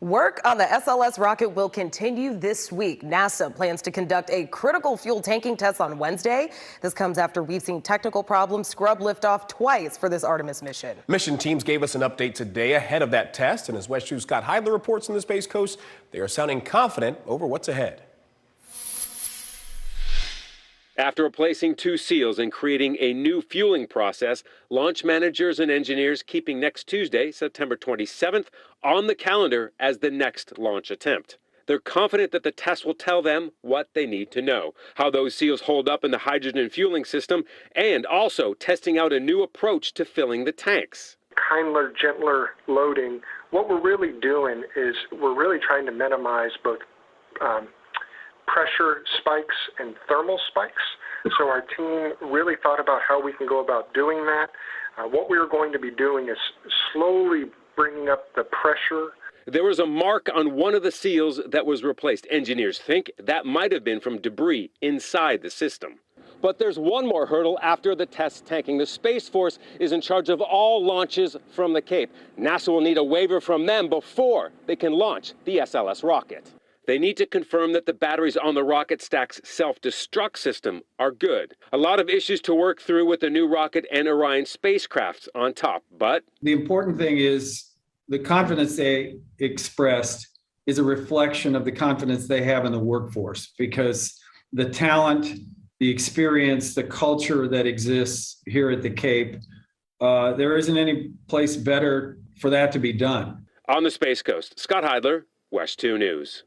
Work on the SLS rocket will continue this week. NASA plans to conduct a critical fuel tanking test on Wednesday. This comes after we've seen technical problems scrub liftoff twice for this Artemis mission. Mission teams gave us an update today ahead of that test. And as WESH 2's Scott Heidler reports in the Space Coast, they are sounding confident over what's ahead. After replacing two seals and creating a new fueling process, launch managers and engineers keeping next Tuesday, September 27th, on the calendar as the next launch attempt. They're confident that the test will tell them what they need to know, how those seals hold up in the hydrogen fueling system, and also testing out a new approach to filling the tanks. Kindler, gentler loading. What we're really doing is we're really trying to minimize both um, pressure spikes and thermal spikes. So our team really thought about how we can go about doing that. Uh, what we are going to be doing is slowly bringing up the pressure. There was a mark on one of the seals that was replaced. Engineers think that might have been from debris inside the system. But there's one more hurdle after the test tanking. The Space Force is in charge of all launches from the Cape. NASA will need a waiver from them before they can launch the SLS rocket. They need to confirm that the batteries on the rocket stack's self destruct system are good. A lot of issues to work through with the new rocket and Orion spacecrafts on top, but the important thing is the confidence they expressed is a reflection of the confidence they have in the workforce because the talent, the experience, the culture that exists here at the Cape, uh, there isn't any place better for that to be done. On the Space Coast, Scott Heidler, WESH 2 News.